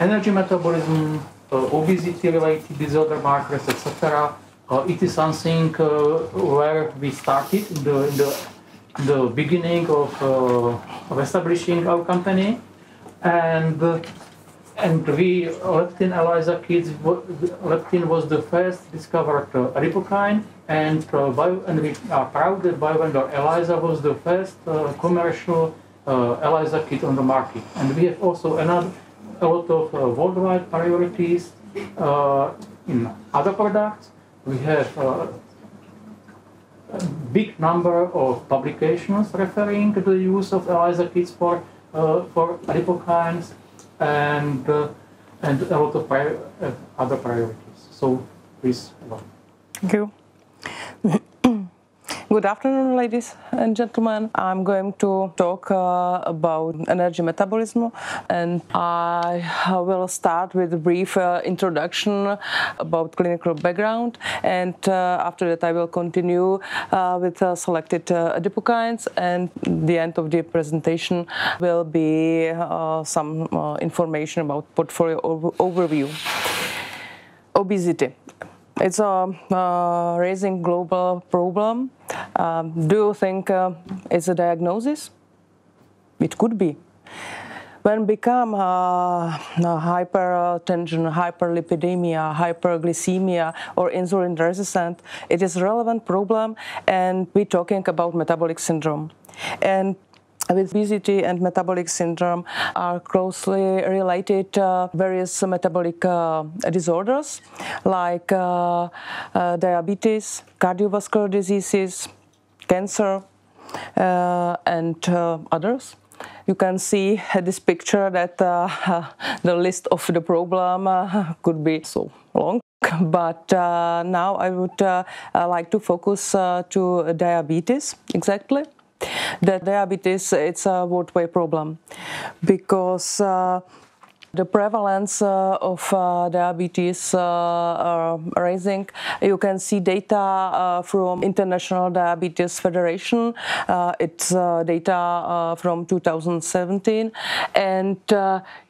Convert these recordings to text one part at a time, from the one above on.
energy metabolism, obesity-related disorder markers, etc. it is something where we started in the, in the, in the beginning of, of establishing our company. And and we leptin ELISA kits. Leptin was the first discovered uh, adipokine, and uh, bio, and we are proud that Biovendor ELISA was the first uh, commercial uh, ELISA kit on the market. And we have also another a lot of uh, worldwide priorities uh, in other products. We have uh, a big number of publications referring to the use of ELISA kits for for adipokines and uh, and a lot of prior, uh, other priorities. So please. Thank you. Good afternoon, ladies and gentlemen. I'm going to talk uh, about energy metabolism, and I will start with a brief uh, introduction about clinical background, and uh, after that I will continue uh, with uh, selected uh, adipokines, and the end of the presentation will be some information about portfolio over overview. Obesity. It's a uh, raising global problem. Um, do you think uh, it's a diagnosis? It could be. When become uh, hypertension, hyperlipidemia, hyperglycemia, or insulin resistant, it is relevant problem, and we're talking about metabolic syndrome. And with obesity and metabolic syndrome are closely related uh, various metabolic uh, disorders like uh, uh diabetes, cardiovascular diseases, cancer, uh, and uh, others. You can see this picture that the list of the problem could be so long. But now I would like to focus to diabetes exactly that diabetes it's a worldwide problem because uh, the prevalence uh, of uh, diabetes uh, rising. You can see data uh, from International Diabetes Federation. Uh, it's uh, data from 2017, and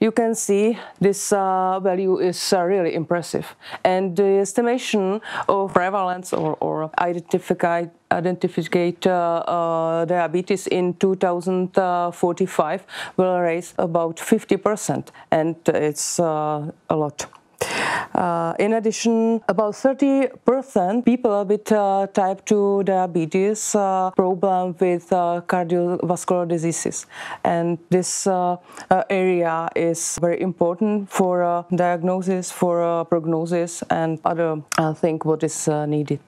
you can see this value is really impressive. And the estimation of prevalence or, or identified identificate uh, uh, diabetes in 2045 will raise about 50%, and it's uh, a lot. Uh, in addition, about 30% people with uh, type 2 diabetes uh, problem with cardiovascular diseases. And this area is very important for diagnosis, for prognosis, and other things what is needed.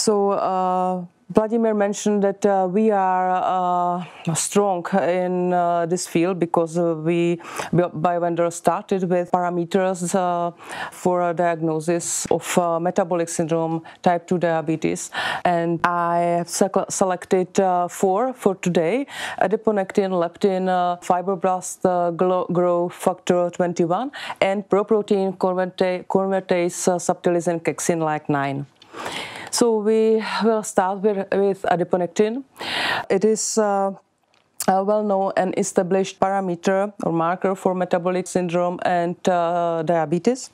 So uh, Vladimir mentioned that uh, we are uh, strong in uh, this field because uh, we, Biovendor started with parameters uh, for diagnosis of metabolic syndrome type 2 diabetes. And I have selected four for today, adiponectin, leptin, fibroblast growth factor 21, and proprotein convertase, convertase subtilisin kexin like 9. So we will start with, with adiponectin. It is uh, a well-known and established parameter or marker for metabolic syndrome and uh, diabetes.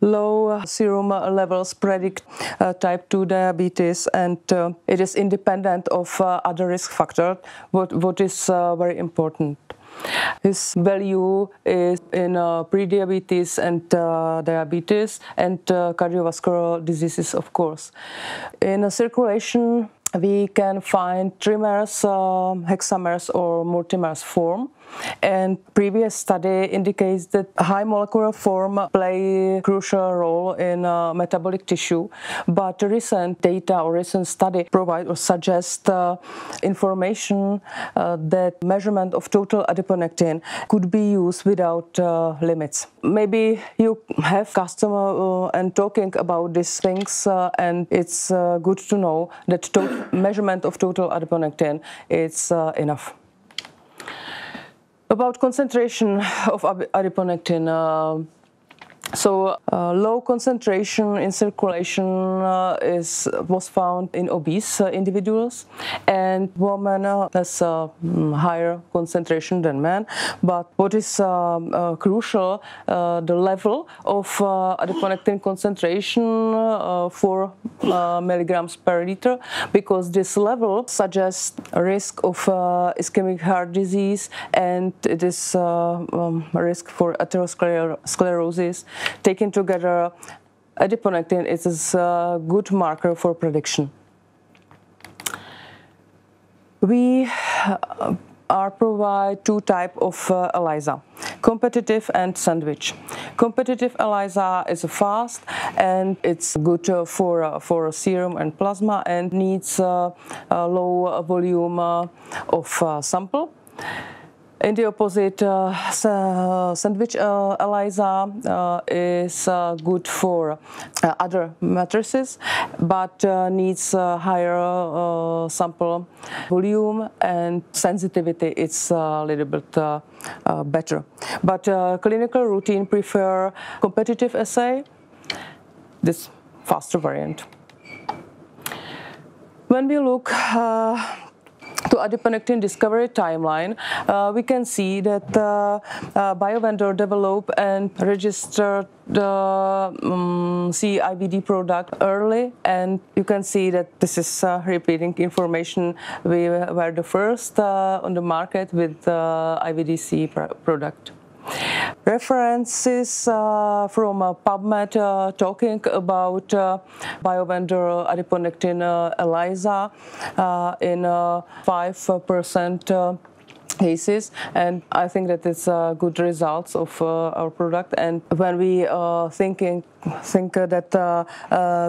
Low serum levels predict uh, type 2 diabetes and uh, it is independent of uh, other risk factors, what, what is uh, very important. His value is in uh, prediabetes and uh, diabetes and uh, cardiovascular diseases, of course. In circulation, we can find trimers, um, hexamers, or multimers form. And previous study indicates that high molecular form play crucial role in uh, metabolic tissue, but recent data or recent study provide or suggest uh, information uh, that measurement of total adiponectin could be used without uh, limits. Maybe you have customer uh, and talking about these things, uh, and it's good to know that measurement of total adiponectin is enough. About concentration of adiponectin, uh, So uh, low concentration in circulation uh, is was found in obese uh, individuals, and women uh, has a mm, higher concentration than men. But what is um, uh, crucial, uh, the level of adiponectin concentration for milligrams per liter, because this level suggests a risk of ischemic heart disease and it is um, a risk for atherosclerosis taken together, adiponectin is a good marker for prediction. We uh, are provide two type of uh, ELISA, competitive and sandwich. Competitive ELISA is fast and it's good uh, for uh, for serum and plasma and needs uh, a low volume uh, of sample. In the opposite, uh, sandwich uh, ELISA uh, is uh, good for uh, other matrices, but uh, needs higher sample volume and sensitivity. It's a little bit better. But clinical routine prefer competitive assay, this faster variant. When we look to adiponectin discovery timeline, uh, we can see that uh, uh, BioVendor developed and registered the um, CE-IVD product early, and you can see that this is uh, repeating information. We were the first uh, on the market with the IVD-CE product. References uh, from uh, PubMed uh, talking about uh, BioVendor adiponectin uh, ELISA uh, in 5% cases and I think that it's uh, good results of uh, our product and when we uh, thinking think that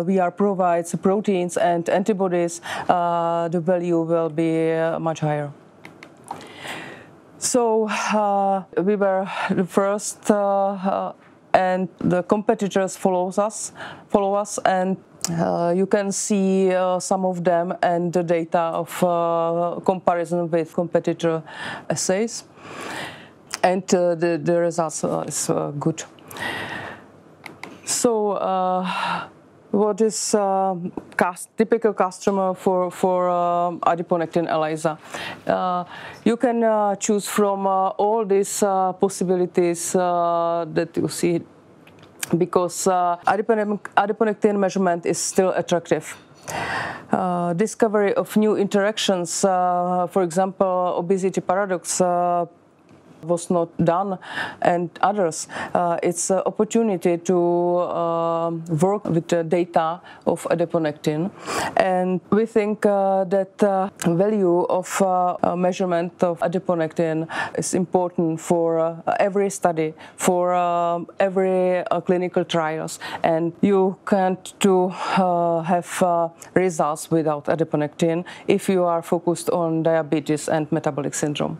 we are provides proteins and antibodies the value will be much higher. So uh, we were the first, uh, uh, and the competitors follows us, follow us, and uh, you can see uh, some of them and the data of uh, comparison with competitor assays, and the the results is good. So what is uh, typical customer for for uh, adiponectin ELISA. Uh, you can uh, choose from uh, all these uh, possibilities that you see because adiponectin measurement is still attractive. discovery of new interactions, for example, obesity paradox was not done and others. Uh, it's an opportunity to uh, work with the data of adiponectin and we think uh, that uh, value of uh, measurement of adiponectin is important for uh, every study, for every clinical trials and you can't to have results without adiponectin if you are focused on diabetes and metabolic syndrome.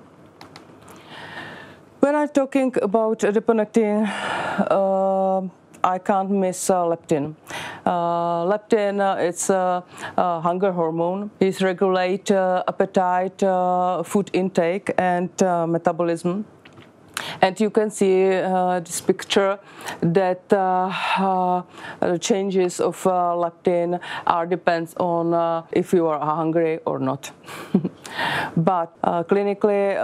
When I'm talking about adiponectin, uh, I can't miss uh, leptin. Uh, leptin, uh, it's a, a, hunger hormone. It regulates uh, appetite, uh, food intake, and metabolism. And you can see uh, this picture that uh, uh, the changes of uh, leptin are depends on uh, if you are hungry or not. but uh, clinically,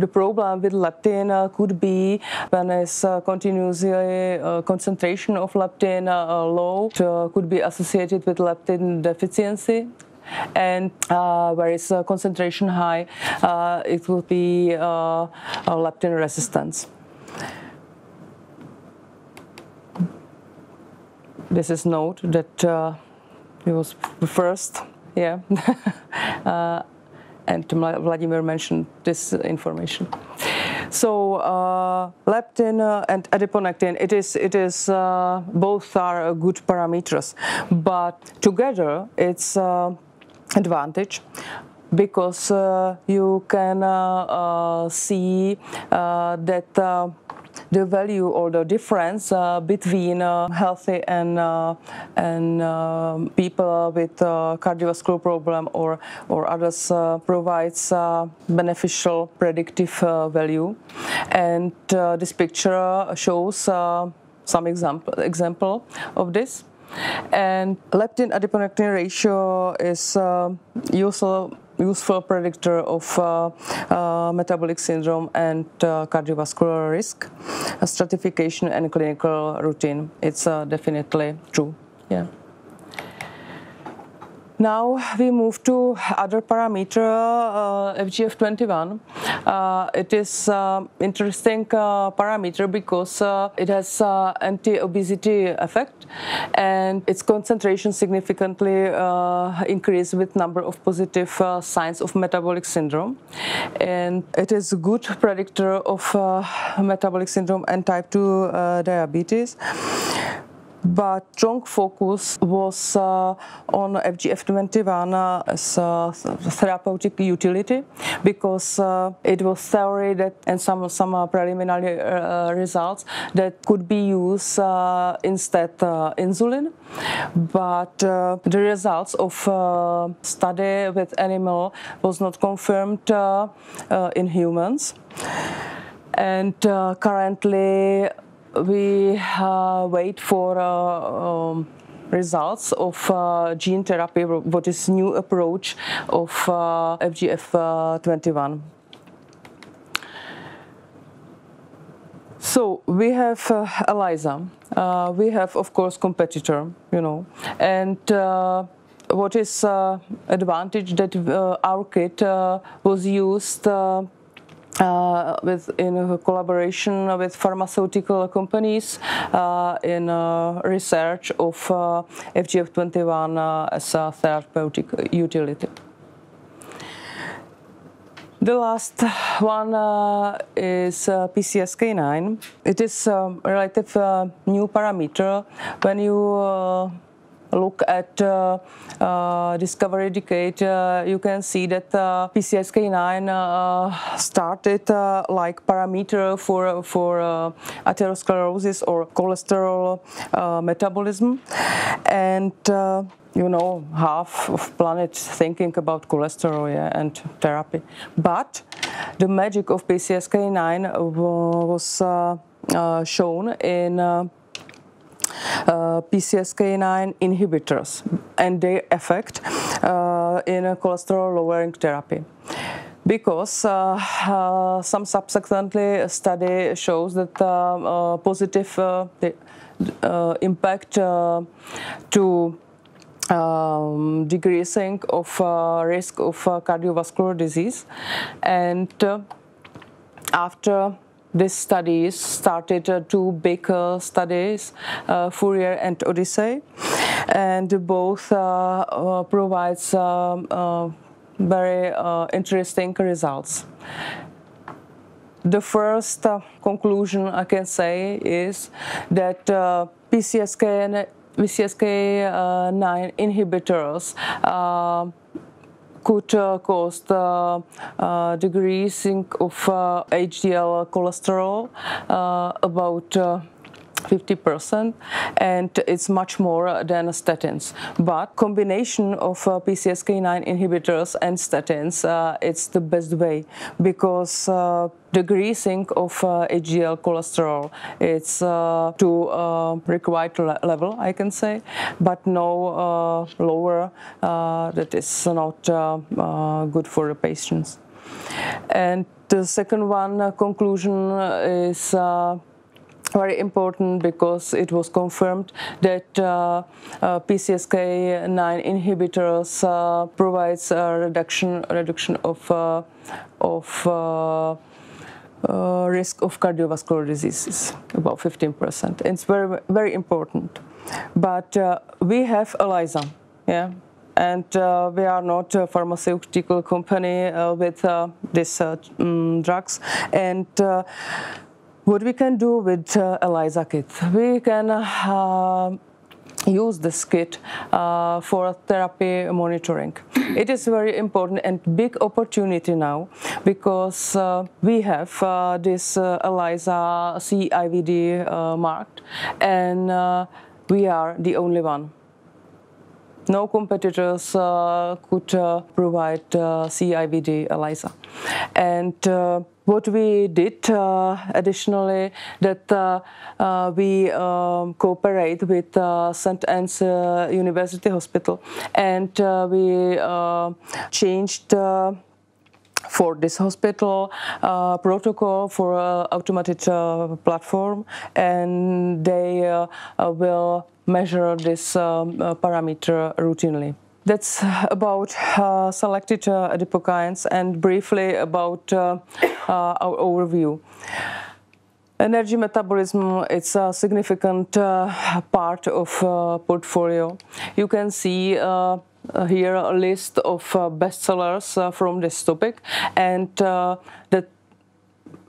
the problem with leptin could be when it's continuously concentration of leptin low, it could be associated with leptin deficiency and uh, where is uh, concentration high, uh, it will be uh, leptin resistance. This is note that uh, it was the first, yeah, uh, and Vladimir mentioned this information. So uh, leptin uh, and adiponectin, it is it is uh, both are good parameters, but together it's advantage because uh, you can uh, uh, see that the value or the difference uh, between uh, healthy and uh, and people with cardiovascular problem or or others provides beneficial predictive value, and this picture shows some example example of this. And leptin adiponectin ratio is uh, useful useful predictor of uh, uh, metabolic syndrome and uh, cardiovascular risk, stratification and clinical routine. It's uh, definitely true. Yeah. Now we move to other parameter, uh, FGF21. Uh, it is uh, interesting uh, parameter because uh, it has uh, anti-obesity effect and its concentration significantly increase with number of positive signs of metabolic syndrome. And it is a good predictor of metabolic syndrome and type 2 diabetes but strong focus was uh, on FGF21 as a therapeutic utility because uh, it was theory that and some some uh, preliminary uh, results that could be used uh, instead uh, insulin. But the results of study with animal was not confirmed in humans. And currently we uh, wait for uh, um, results of uh, gene therapy, what is new approach of FGF21. So we have uh, ELISA. Uh, we have, of course, competitor, you know, and uh, what is advantage that our kit was used uh, with in collaboration with pharmaceutical companies uh, in uh, research of uh, FGF21 uh, as a therapeutic utility. The last one uh, is uh, PCSK9. It is a relative uh, new parameter. When you look at uh, uh, Discovery Decade, uh, you can see that PCSK9 started like parameter for for atherosclerosis or cholesterol metabolism, and you know, half of planet thinking about cholesterol yeah, and therapy. But the magic of PCSK9 was uh, uh, shown in uh, PCSK9 inhibitors and their effect uh, in cholesterol lowering therapy. Because uh, uh, some subsequently study shows that uh, uh positive uh, impact to um, decreasing of risk of cardiovascular disease. And after these studies started uh, two big uh, studies, uh, Fourier and Odyssey, and both uh, uh, provides um, uh, very interesting results. The first conclusion I can say is that PCSK9 inhibitors could uh, cause the uh, decreasing of HDL uh, cholesterol about 50% and it's much more uh, than statins. But combination of uh, PCSK9 inhibitors and statins uh, it's the best way because uh, decreasing of uh, HDL cholesterol it's uh, to required le level I can say but no lower that is not good for the patients. And the second one conclusion is very important because it was confirmed that uh, uh, PCSK9 inhibitors uh, provides a reduction reduction of uh, of uh, uh, risk of cardiovascular diseases about 15%. It's very very important. But we have ELISA, yeah, and we are not a pharmaceutical company with these um, drugs and what we can do with uh, ELISA kit? We can uh, use this kit uh, for therapy monitoring. it is very important and big opportunity now because uh, we have uh, this uh, ELISA CE-IVD uh, marked and uh, we are the only one. No competitors could provide CE-IVD ELISA. And what we did uh, additionally that uh, uh, we um, cooperate with uh, St. Anne's uh, University Hospital and uh, we changed for this hospital protocol for automated platform and they will measure this um, parameter routinely. That's about uh, selected uh, adipokines and briefly about uh, uh our overview. Energy metabolism is a significant uh, part of uh, portfolio. You can see here a list of bestsellers from this topic and the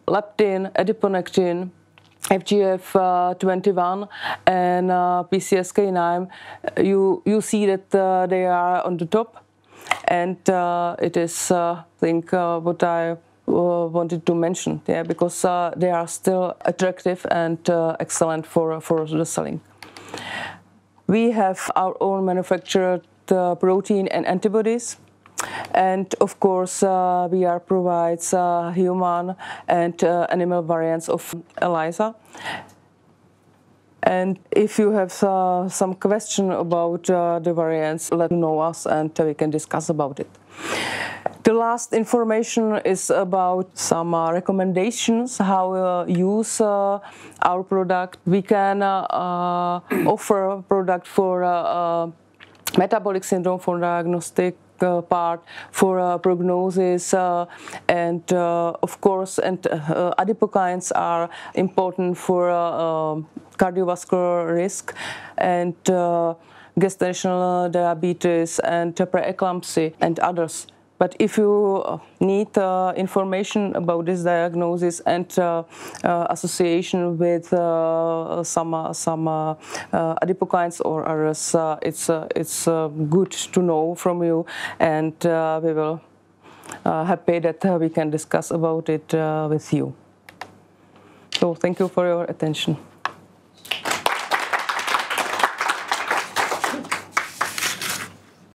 leptin, adiponectin, FGF21 uh, and uh, PCSK9, uh, you, you see that uh, they are on the top. And uh, it is, uh, I think, what I wanted to mention, yeah, because they are still attractive and excellent for, for the selling. We have our own manufactured protein and antibodies and of course, uh, VR provides uh, human and uh, animal variants of ELISA. And if you have uh, some question about uh, the variants, let know us and we can discuss about it. The last information is about some uh, recommendations how uh, use uh, our product. We can offer a product for metabolic syndrome for diagnostic uh, part for uh, prognosis uh, and of course and adipokines are important for um, cardiovascular risk and gestational diabetes and preeclampsia and others. But if you uh, need uh, information about this diagnosis and uh, uh association with uh, some uh, some uh, adipokines or others, it's it's good to know from you, and we will happy that we can discuss about it with you. So thank you for your attention.